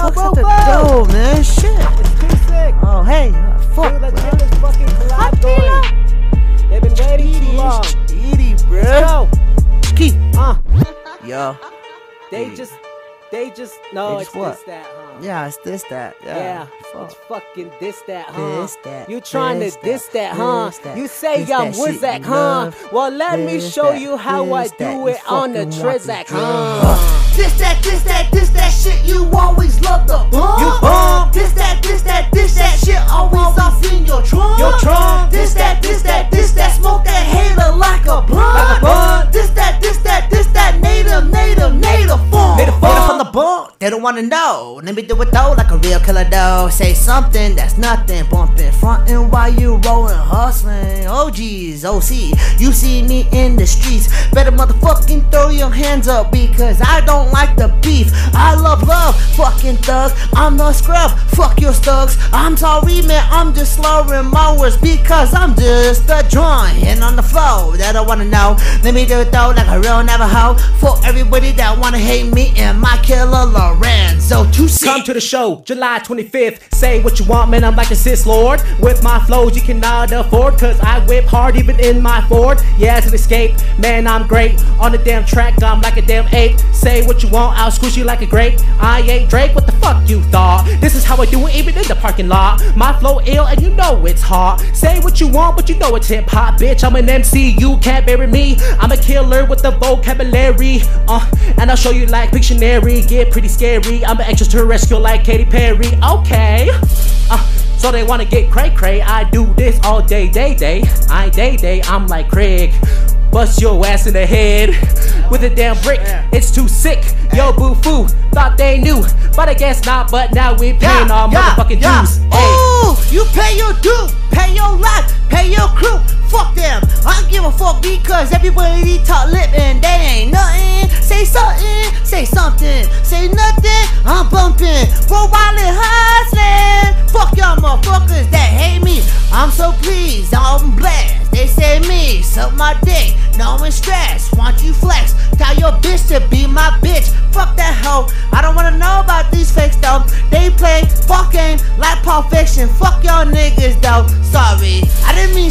yo, Fuck's bro, at the door, man. Shit. It's too sick. Oh, hey. uh, Fuck, Dude, let's get this fucking collab going. They've been waiting too long. Edie, bro. Let's go. Key. Uh, Yo. they Hey. just, they just, no, They it's what? this, that, huh? Yeah, it's this, that. Yeah. Yeah, Fuck. it's fucking this that, huh? This, that, You trying this, to diss that, that, huh? this, that, you say this, I'm that Wizak, huh? Well, let me show that, you how I this, that, do you it on the fucking want the Trizak, huh? This that, this that, this that shit you always love the bump. You bump. This that, this they don't wanna know. Let me do it though, like a real killer though. Say something that's nothing, bumping, frontin' while you rollin', hustling. Oh geez, OC, you see me in the streets. Better motherfucking throw your hands up because I don't like the beef. I love love, fucking thugs. I'm the scrub, fuck your thugs. I'm sorry, man, I'm just slurring my words because I'm just a joint and on the flow. That I wanna know. Let me do it though, like a real Navajo. For everybody that wanna hate me and my killer Lorenzo see. Come to the show, July 25th. Say what you want, man. I'm like a sis lord. With my flows, you cannot afford. Cause I whip hard even in my Ford. Yeah, it's an escape. Man, I'm great. On the damn track, I'm like a damn ape. Say what you want, I'll squish you like a grape. I ain't Drake, what the fuck you thought? This is how I do it even in the parking lot. My flow ill and you know it's hot. Say what you want, but you know it's hip hop, bitch. I'm an MC, you can't bury me. I'm a killer with the vocabulary. Uh, and I'll show you like Pictionary. Get pretty scary. I'm an extraterrestrial like Katy Perry. Okay. Uh, so they wanna get cray cray. I do this all day, day, day. I day, day. I'm like Craig. Bust your ass in the head with a damn brick. It's too sick. Yo, Bufu. Thought they knew, but I guess not. But now we paying our motherfucking dues. Hey. Ooh, you pay your due, pay your life, pay your crew. Fuck them. I don't give a fuck because everybody talk lip and bumping, bro, wildin' hustling. Fuck y'all motherfuckers that hate me. I'm so pleased, I'm blessed. They say me, suck my dick, no one stress. Want you flex? Tell your bitch to be my bitch. Fuck that hoe. I don't wanna know about these fakes though. They play fucking like Pulp Fiction. Fuck y'all niggas though.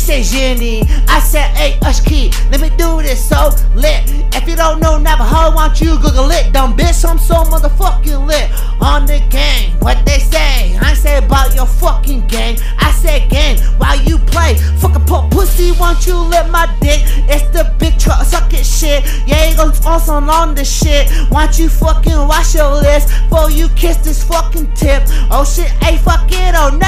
Say Jenny. I said, hey, Ushkey, let me do this so lit. If you don't know Navajo, why don't you Google it, dumb bitch? I'm so motherfucking lit on the game. What they say? I say about your fucking game. I said game while you play. Fucking put pussy, won't you lick my dick? It's the big truck sucking shit. Yeah, you gon' also on the shit. Why don't you fucking wash your lips before you kiss this fucking tip? Oh shit, hey, fuck it, oh